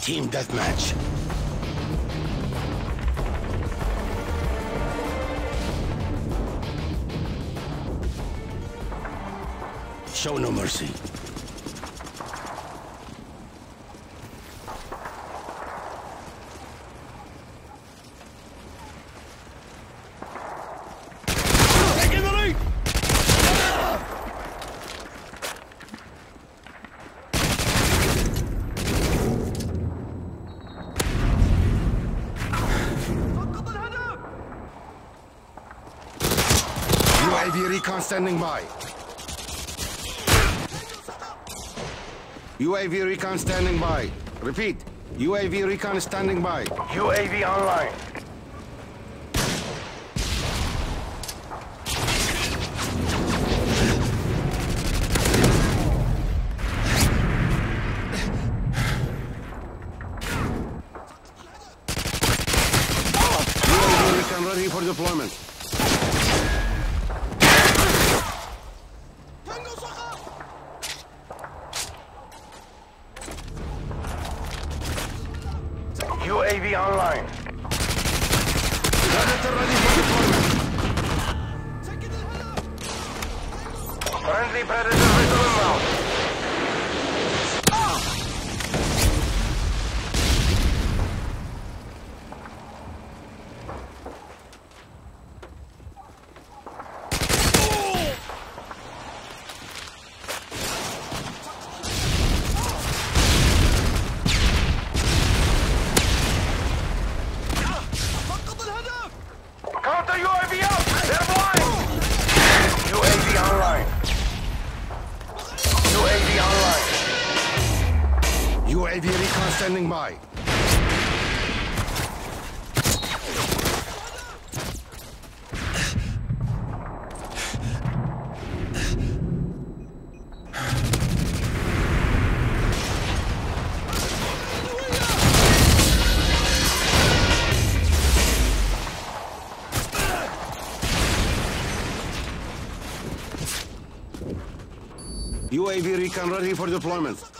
Team deathmatch. Show no mercy. UAV recon standing by. UAV recon standing by. Repeat. UAV recon standing by. UAV online. UAV recon ready for deployment. UAV online. Friendly Predator UAV recon standing by. UAV recon ready for deployment.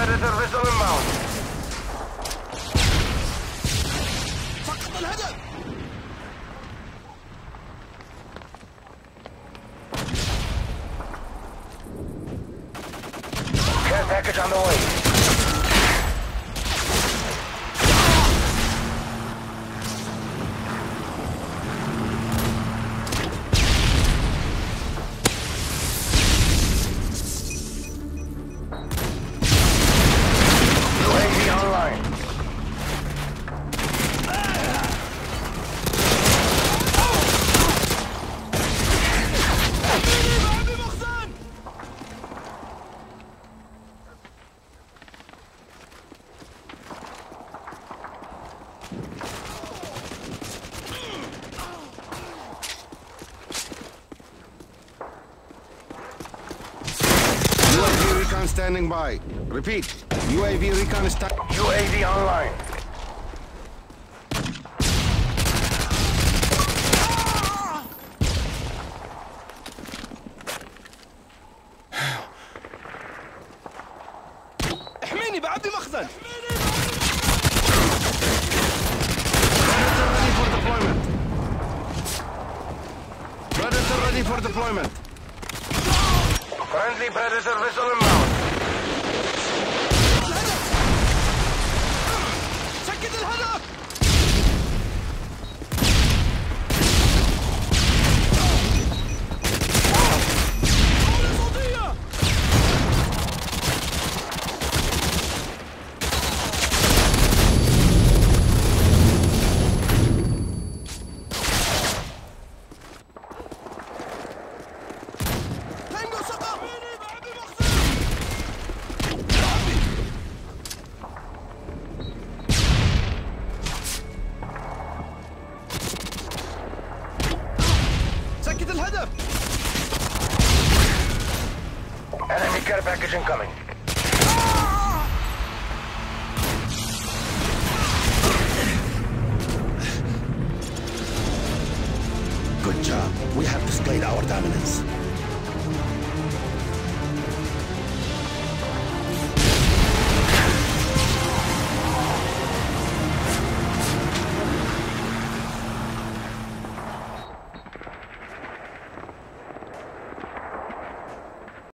Predator missile inbound. سقط الهدف Care package on the way. recon standing by. Repeat. UAV recon sta- UAV online. احميني بعبي مخزن Predator ready for deployment. Predator ready for deployment. Friendly Predator missile inbound. مؤكد الهدف enemy care package incoming Good job. We have displayed our dominance.